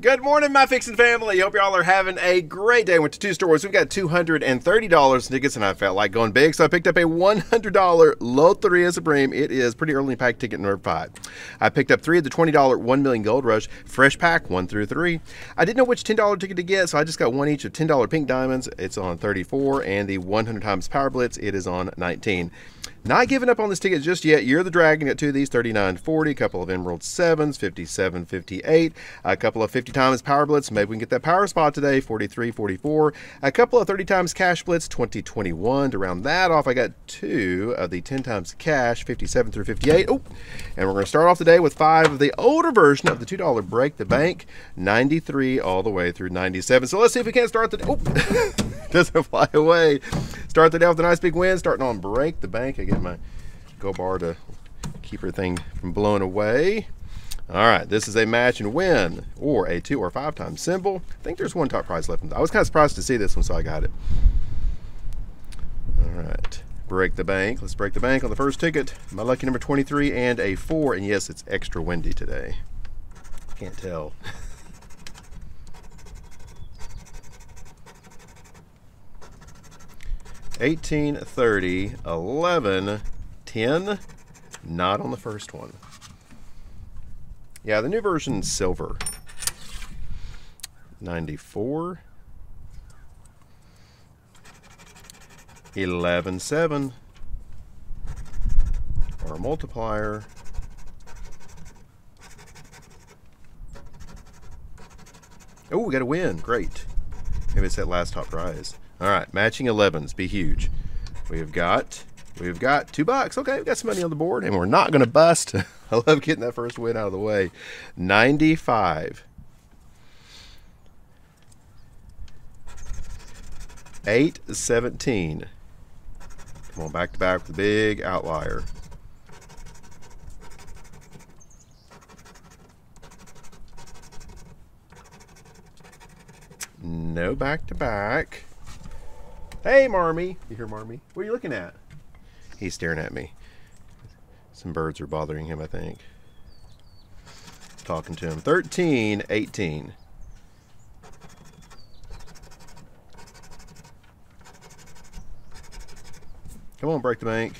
Good morning, my fixin' family. Hope y'all are having a great day. Went to two stores. We've got $230 tickets, and I felt like going big, so I picked up a $100 Loteria Supreme. It is pretty early pack ticket number five. I picked up three of the $20 1 million Gold Rush fresh pack, one through three. I didn't know which $10 ticket to get, so I just got one each of $10 pink diamonds. It's on 34, and the 100 times Power Blitz, it is on 19. Not giving up on this ticket just yet. Year of the Dragon. Got two of these, 39.40, a couple of Emerald 7s, 57.58, a couple of 50 times Power Blitz. Maybe we can get that power spot today, 43.44, a couple of 30 times Cash Blitz, 2021. To round that off, I got two of the 10 times Cash, 57 through 58. Oh, and we're going to start off today with five of the older version of the $2 Break the Bank, 93 all the way through 97. So let's see if we can't start the... Oh, doesn't fly away. Start the day with a nice big win, starting on Break the Bank I get my go bar to keep everything from blowing away. All right, this is a match and win, or a two or five times symbol. I think there's one top prize left. I was kind of surprised to see this one, so I got it. All right, break the bank. Let's break the bank on the first ticket. My lucky number 23 and a four, and yes, it's extra windy today. Can't tell. 18, 30, 11, 10. Not on the first one. Yeah, the new version's silver. 94. 11, 7. Our multiplier. Oh, we got a win. Great. Maybe it's that last top prize. All right, matching 11s, be huge. We have got, we've got two bucks. Okay, we've got some money on the board, and we're not going to bust. I love getting that first win out of the way. 95. Eight seventeen. Come on, back to back with the big outlier. No back to back. Hey, Marmy. You hear Marmy? What are you looking at? He's staring at me. Some birds are bothering him, I think. Talking to him. 13, 18. Come on, break the bank.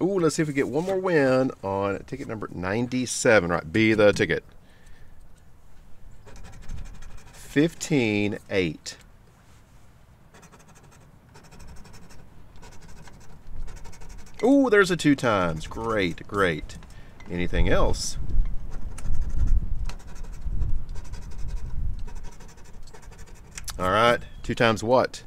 Ooh, let's see if we get one more win on ticket number 97. Right, be the ticket. 15 8. Ooh, there's a two times. Great, great. Anything else? All right, two times what?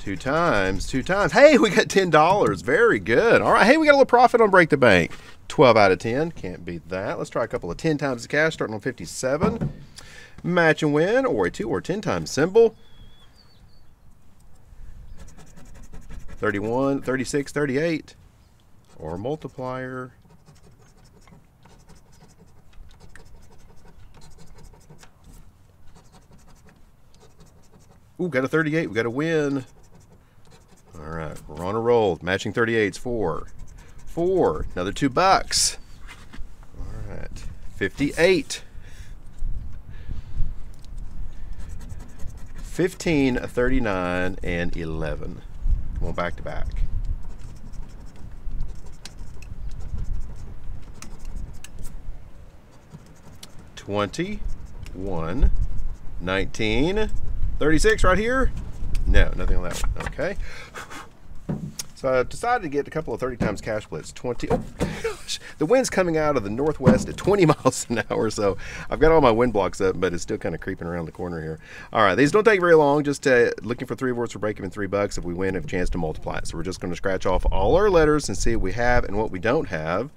Two times, two times. Hey, we got $10. Very good. All right, hey, we got a little profit on Break the Bank. 12 out of 10. Can't beat that. Let's try a couple of 10 times the cash, starting on 57 match and win, or a 2 or 10 times symbol. 31, 36, 38, or multiplier. Ooh, got a 38. We got a win. All right, we're on a roll. Matching 38s, four. Four. Another two bucks. All right, 58. 15, 39, and 11. Come on, back to back. Twenty, one, nineteen, thirty-six right here. No, nothing on that one. Okay. So I decided to get a couple of 30 times cash blitz. 20. Oh, gosh. The wind's coming out of the northwest at 20 miles an hour. So I've got all my wind blocks up, but it's still kind of creeping around the corner here. All right. These don't take very long. Just uh, looking for three words for break even three bucks. If we win, have a chance to multiply it. So we're just going to scratch off all our letters and see what we have and what we don't have.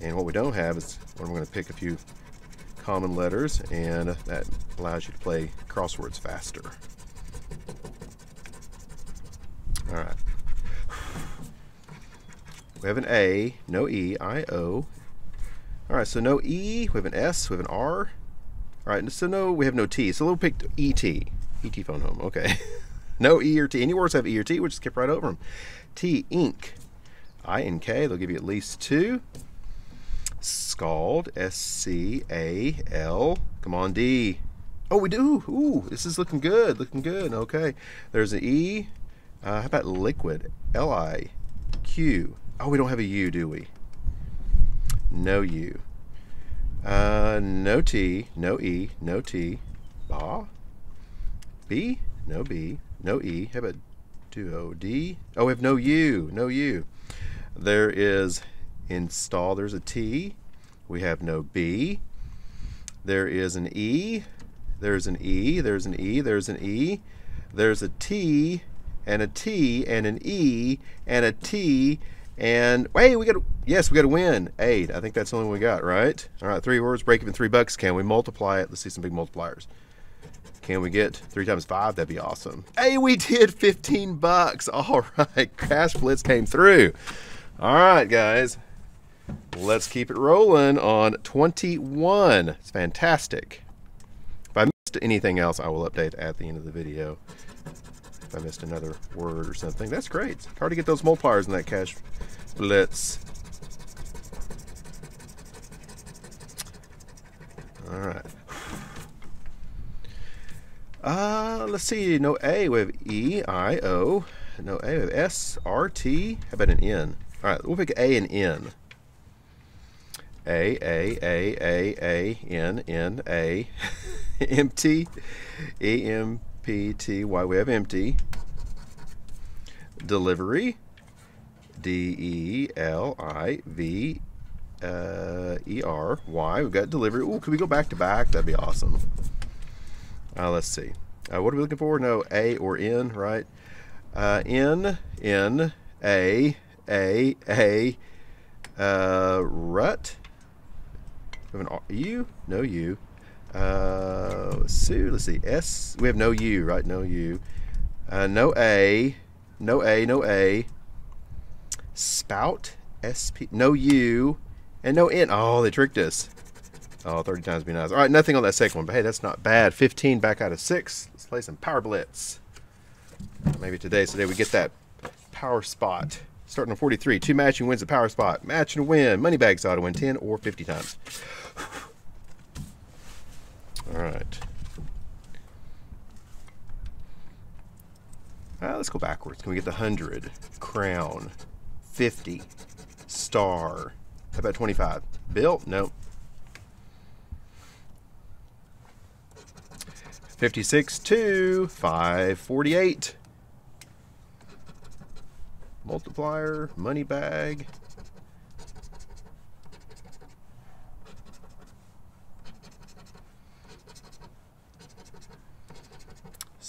And what we don't have is what I'm going to pick a few common letters, and that allows you to play crosswords faster. All right. We have an A, no E, I, O. All right, so no E, we have an S, we have an R. All right, so no, we have no T. So we'll pick ET, ET phone home, okay. no E or T. Any words have E or T, we'll just skip right over them. T, ink. I and K, they'll give you at least two. Scald, S C A L. Come on, D. Oh, we do. Ooh, this is looking good. Looking good. Okay. There's an E. Uh, how about liquid? L I Q. Oh, we don't have a U, do we? No U. Uh, no T. No E. No T. Ba. B. No B. No E. How about two O D? Oh, we have no U. No U. There is install. There's a T. We have no B. There is an E. There's an E. There's an E. There's an E. There's a T and a T and an E and a T and hey, we got to, yes, we got a win. Eight. I think that's the only one we got, right? All right, three words, break even three bucks. Can we multiply it? Let's see some big multipliers. Can we get three times five? That'd be awesome. Hey, we did 15 bucks. All right, Cash Blitz came through. All right, guys. Let's keep it rolling on 21. It's fantastic. If I missed anything else, I will update at the end of the video. If I missed another word or something, that's great. It's hard to get those multipliers in that cash blitz. All right. Uh, let's see. No A. We have E, I, O. No A. We have S, R, T. How about an N? All right, we'll pick A and N. A, A, A, A, A, N, N, A. empty. E, M, P, T, Y. We have empty. Delivery. D, E, L, I, V, E, R, Y. We've got delivery. Ooh, could we go back to back? That'd be awesome. Uh, let's see. Uh, what are we looking for? No, A or N, right? Uh, N, N, A, A, A, uh, rut. Have an R, U? No U. Uh, let's see. S, we have no U, right? No U. Uh, no A, no A, no A. Spout, SP, no U, and no N. Oh, they tricked us. Oh, 30 times be nice. All right, nothing on that second one, but hey, that's not bad. 15 back out of six. Let's play some Power Blitz. Maybe today, so today we get that power spot. Starting on 43, two matching wins a power spot. Match and win. Money bags ought to win 10 or 50 times. All right. Uh, let's go backwards. Can we get the 100? Crown. 50. Star. How about 25? Bill? Nope. 56 to 548. Multiplier, money bag.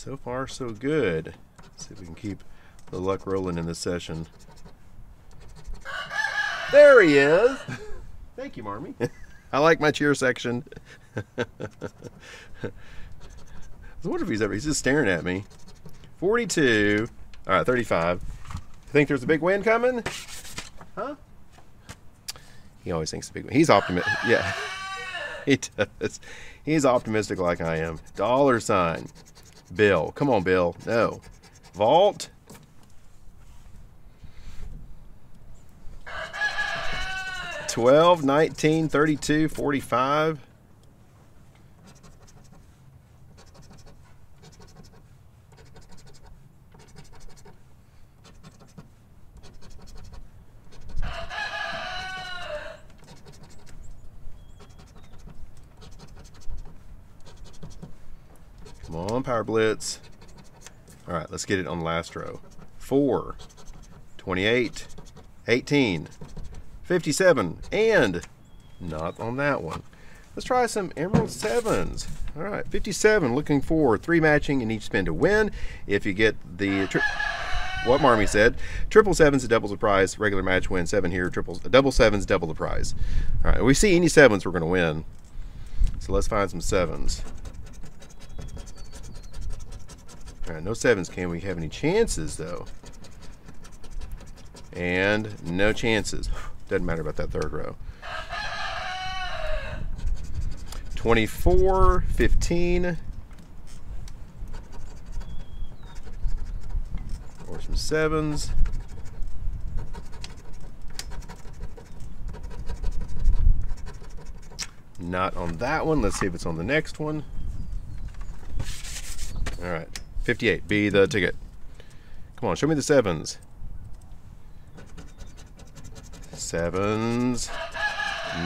So far, so good. Let's see if we can keep the luck rolling in this session. There he is. Thank you, Marmy. I like my cheer section. I wonder if he's ever, he's just staring at me. 42. All right, 35. Think there's a big win coming? Huh? He always thinks a big win. He's optimistic. Yeah, he does. He's optimistic like I am. Dollar sign. Bill. Come on, Bill. No. Vault. Twelve, nineteen, thirty-two, forty-five. Power Blitz. All right, let's get it on the last row. 4, 28, 18, 57, and not on that one. Let's try some Emerald 7s. All right, 57, looking for three matching in each spin to win. If you get the... what Marmy said. Triple sevens, doubles the prize. Regular match win. Seven here. Triples, double sevens, double the prize. All right, we see any sevens, we're going to win. So let's find some sevens. Alright, no sevens. Can we have any chances, though? And no chances. Doesn't matter about that third row. 24, 15. Or some sevens. Not on that one. Let's see if it's on the next one. All right. 58. Be the ticket. Come on, show me the sevens. Sevens.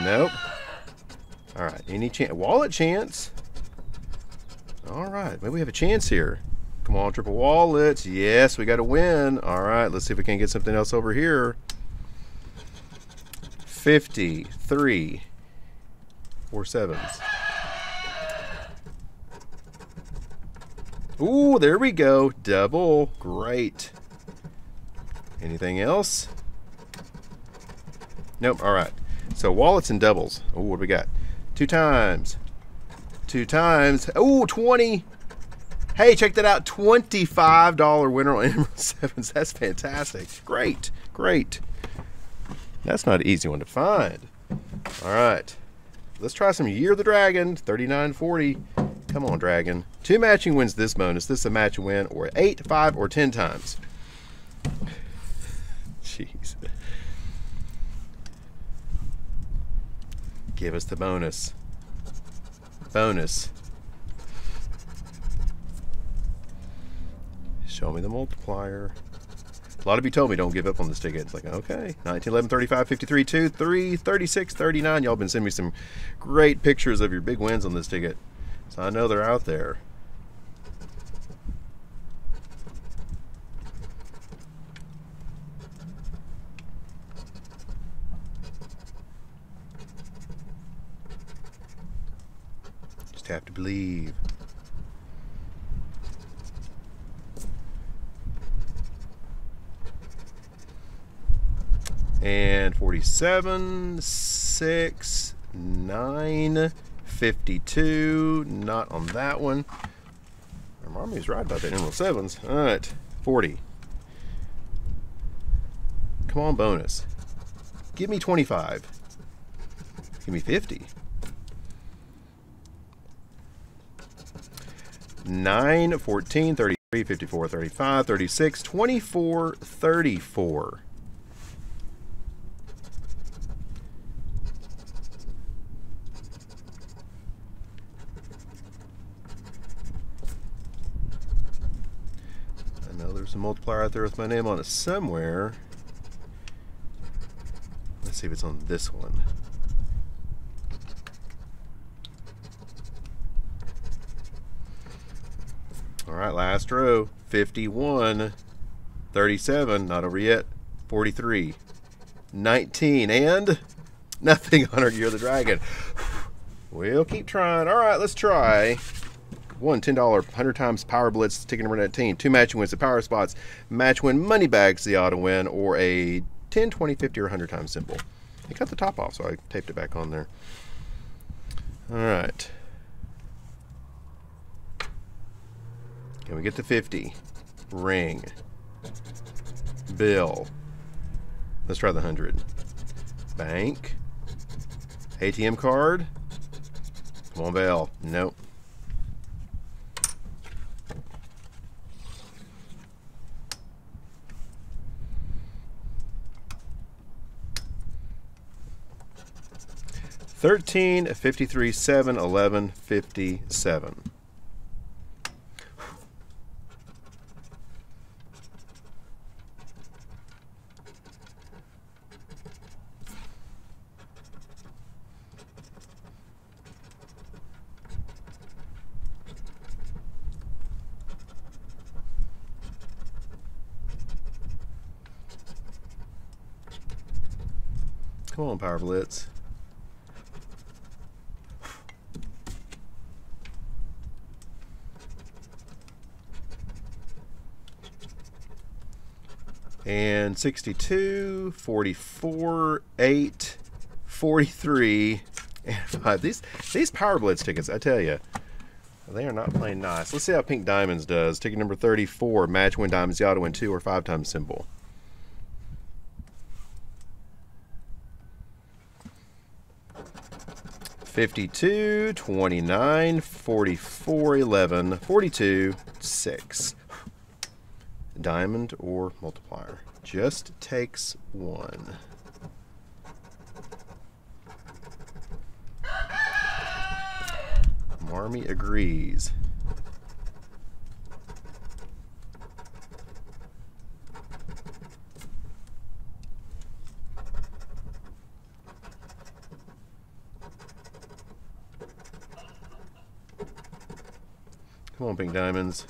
Nope. All right. Any chance? Wallet chance. All right. Maybe we have a chance here. Come on, triple wallets. Yes, we got a win. All right. Let's see if we can get something else over here. 53. Four sevens. Ooh, there we go. Double. Great. Anything else? Nope. All right. So wallets and doubles. Oh, what do we got? Two times. Two times. Oh, 20. Hey, check that out. $25 winner on Emerald Sevens. That's fantastic. Great. Great. That's not an easy one to find. All right. Let's try some Year of the Dragon. 39.40. Come on, Dragon. Two matching wins this bonus. This is a match win or eight, five, or ten times. Jeez. Give us the bonus. Bonus. Show me the multiplier. A lot of you told me don't give up on this ticket. It's like, okay, 19, 11, 35, 53, 2, 3, 36, 39. Y'all been sending me some great pictures of your big wins on this ticket. So I know they're out there. Have to believe. And 47, 6, 9, 52. Not on that one. Our Marmy's right about that Emerald Sevens. All right, 40. Come on, bonus. Give me 25. Give me 50. 9, 14, 33, 54, 35, 36, 24, 34. I know there's a multiplier out there with my name on it somewhere. Let's see if it's on this one. Right, last row. 51, 37, not over yet. 43, 19, and nothing on our Year of the Dragon. We'll keep trying. All right, let's try. One $10 100 times Power Blitz, ticket number 19. Two match wins, the power spots. Match win money bags, the auto win, or a 10, 20, 50, or 100 times symbol. It cut the top off, so I taped it back on there. All right. Can we get to 50? Ring. Bill. Let's try the 100. Bank. ATM card. Come on, Bell. Nope. Thirteen, fifty-three, seven, eleven, fifty-seven. Come on, Power. And 62, 44, 8, 43, and 5. These, these Power Blitz tickets, I tell you, they are not playing nice. Let's see how Pink Diamonds does. Ticket number 34, match win diamonds, you ought to win two or five times symbol. 52, 29, 44, 11, 42, 6. Diamond or multiplier. Just takes one. Marmy agrees. Diamonds.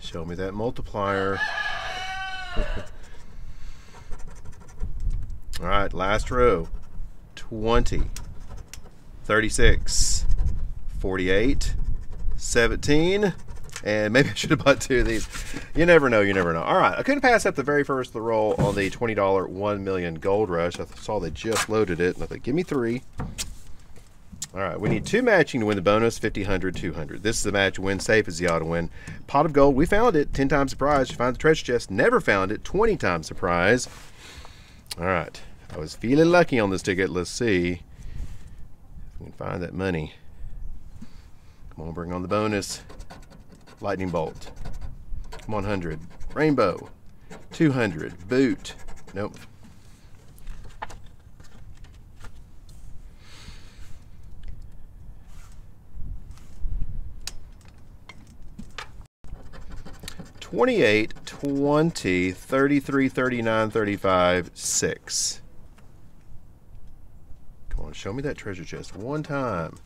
Show me that multiplier. All right, last row. 20, 36, 48, 17, and maybe I should have bought two of these. You never know, you never know. All right, I couldn't pass up the very first the roll on the $20 1 million gold rush. I saw they just loaded it, and I thought, give me three. All right, we need two matching to win the bonus, 50, 100, 200. This is the match. Win safe is the auto win. Pot of gold, we found it. 10 times surprise. You find the treasure chest. Never found it. 20 times surprise. All right, I was feeling lucky on this ticket. Let's see if we can find that money. Come on, bring on the bonus. Lightning bolt. 100. Rainbow. 200. Boot. Nope. Twenty-eight, twenty, thirty-three, thirty-nine, thirty-five, six. Come on, show me that treasure chest one time.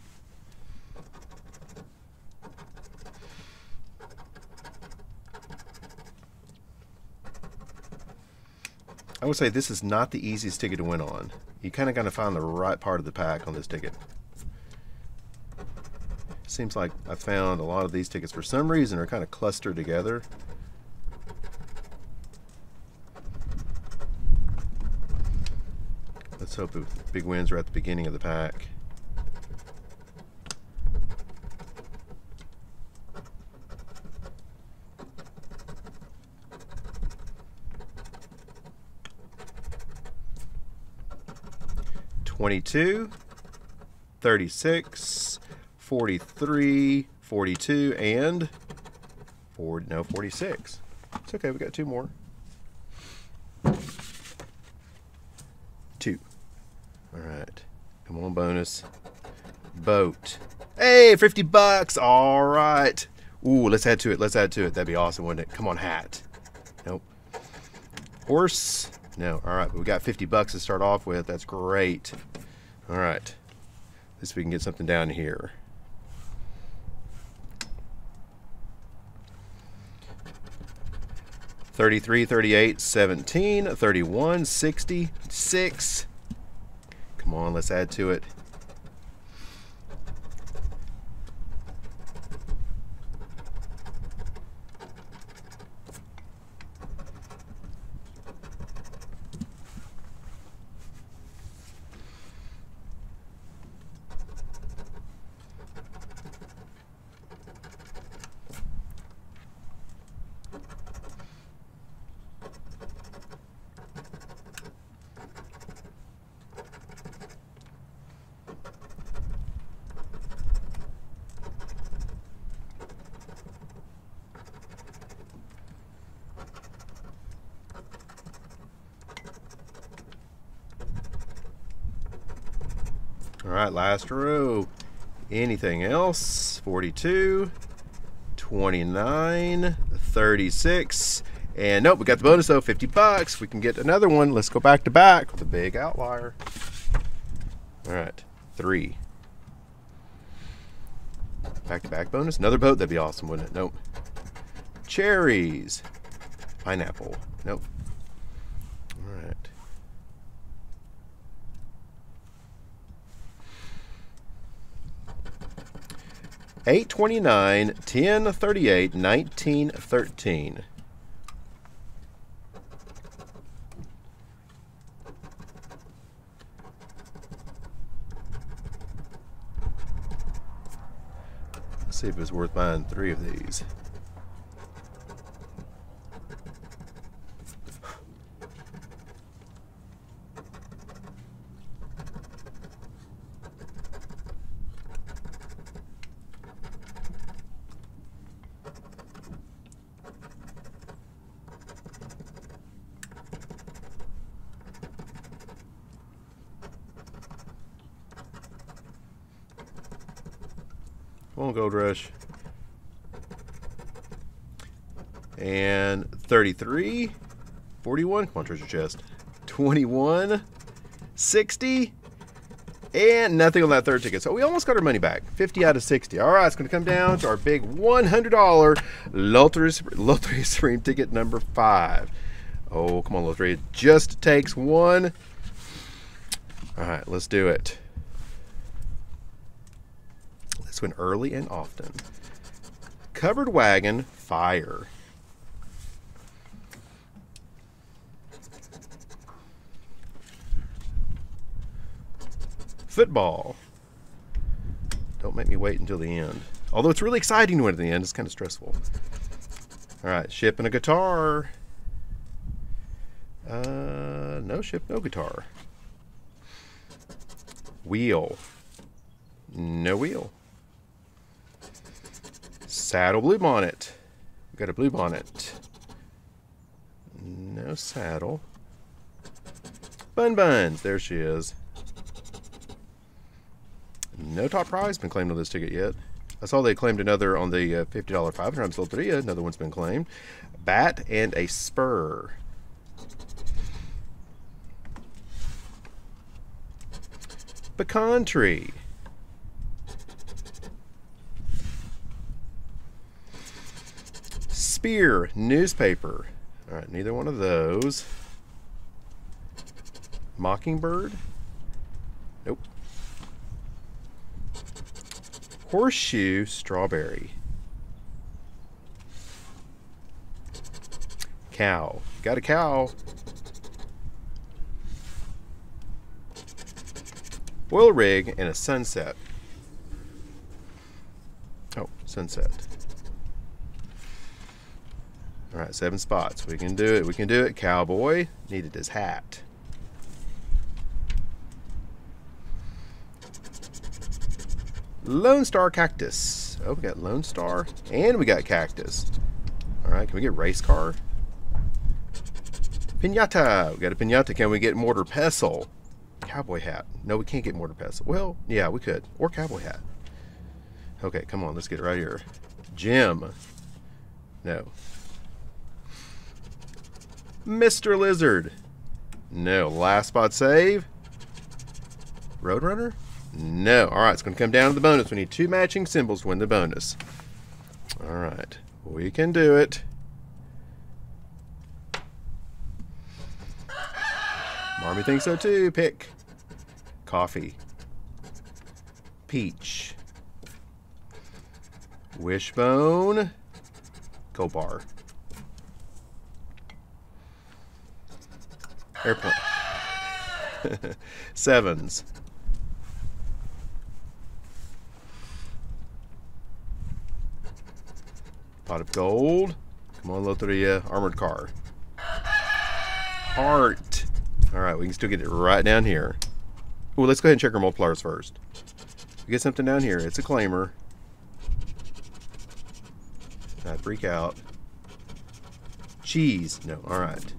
I would say this is not the easiest ticket to win on. You kind of got to find the right part of the pack on this ticket. Seems like I found a lot of these tickets for some reason are kind of clustered together. Let's hope big wins are at the beginning of the pack. Twenty-two, thirty-six, forty-three, forty-two, and 40, no, 46. It's okay, we got two more. Two. All right. Come on, bonus. Boat. Hey, 50 bucks. All right. Ooh, let's add to it. Let's add to it. That'd be awesome, wouldn't it? Come on, hat. Nope. Horse. No. All right. We got 50 bucks to start off with. That's great. All right. Let's see if we can get something down here. Thirty-three, thirty-eight, seventeen, thirty-one, sixty, six. Come on, let's add to it. All right, last row. Anything else? 42, 29, 36. And nope, we got the bonus though, 50 bucks. We can get another one. Let's go back to back with a big outlier. All right, three. Back to back bonus. Another boat, that'd be awesome, wouldn't it? Nope. Cherries. Pineapple. Nope. 829 1038 1913. Let's see if it's worth buying three of these. Come on, Gold Rush. And 33, 41. Come on, treasure chest. 21, 60, and nothing on that third ticket. So we almost got our money back. 50 out of 60. All right, it's going to come down to our big $100 Lottery, Loteria Supreme ticket number five. Oh, come on, Lottery. It just takes one. All right, let's do it. Went early and often. Covered wagon, fire. Football. Don't make me wait until the end. Although it's really exciting to win at the end, it's kind of stressful. All right, ship and a guitar. Uh, no ship, no guitar. Wheel. No wheel. Saddle blue bonnet. We got a blue bonnet. No saddle. Bun Buns. There she is. No top prize been claimed on this ticket yet. I saw they claimed another on the uh, $50 5 times Loteria. Another one's been claimed. Bat and a spur. Pecan tree. Spear newspaper. All right, neither one of those. Mockingbird. Nope. Horseshoe strawberry. Cow. Got a cow. Oil rig and a sunset. Oh, sunset. All right, seven spots. We can do it. We can do it. Cowboy needed his hat. Lone Star Cactus. Oh, we got Lone Star and we got Cactus. All right, can we get Race Car? Pinata. We got a Pinata. Can we get Mortar Pestle? Cowboy hat. No, we can't get Mortar Pestle. Well, yeah, we could. Or Cowboy hat. Okay, come on. Let's get it right here. Jim. No. Mr. Lizard. No. Last spot save. Roadrunner? No. All right, it's going to come down to the bonus. We need two matching symbols to win the bonus. All right. We can do it. Marmy thinks so too. Pick. Coffee. Peach. Wishbone. Gold Airplane. Sevens. Pot of gold. Come on, Loteria. Uh, armored car. Heart. All right, we can still get it right down here. Ooh, let's go ahead and check our multipliers first. We get something down here. It's a claimer. Not freak out. Cheese. No, all right.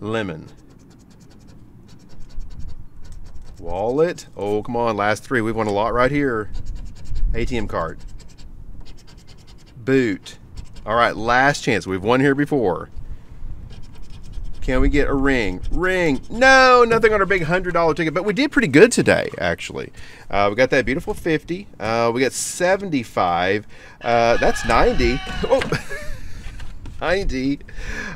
Lemon. Wallet. Oh, come on. Last three. We've won a lot right here. ATM card boot. All right, last chance. We've won here before. Can we get a ring? Ring. No, nothing on our big $100 ticket, but we did pretty good today, actually. Uh, we got that beautiful 50. Uh, we got 75. Uh, that's 90. Oh. 90.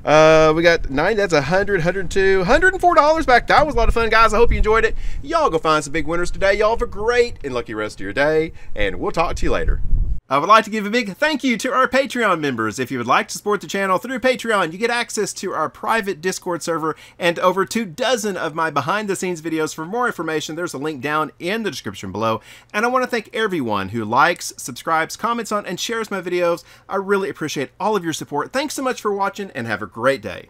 Uh, we got 90. That's 100, 102, $104 back. That was a lot of fun, guys. I hope you enjoyed it. Y'all go find some big winners today. Y'all have a great and lucky rest of your day, and we'll talk to you later. I would like to give a big thank you to our Patreon members. If you would like to support the channel through Patreon, you get access to our private Discord server and over two dozen of my behind the scenes videos. For more information, there's a link down in the description below. And I want to thank everyone who likes, subscribes, comments on, and shares my videos. I really appreciate all of your support. Thanks so much for watching and have a great day.